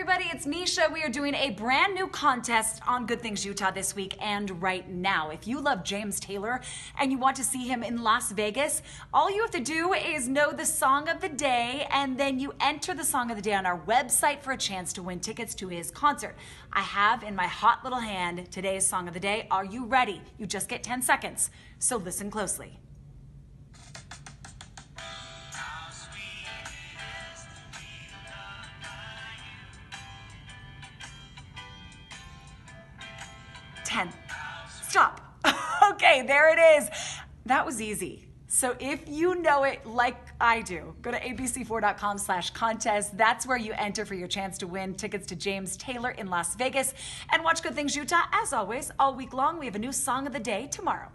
everybody, it's Nisha. We are doing a brand new contest on Good Things Utah this week and right now. If you love James Taylor and you want to see him in Las Vegas, all you have to do is know the song of the day and then you enter the song of the day on our website for a chance to win tickets to his concert. I have in my hot little hand today's song of the day. Are you ready? You just get 10 seconds, so listen closely. Stop. okay, there it is. That was easy. So if you know it like I do, go to abc4.com slash contest. That's where you enter for your chance to win tickets to James Taylor in Las Vegas. And watch Good Things Utah, as always, all week long. We have a new song of the day tomorrow.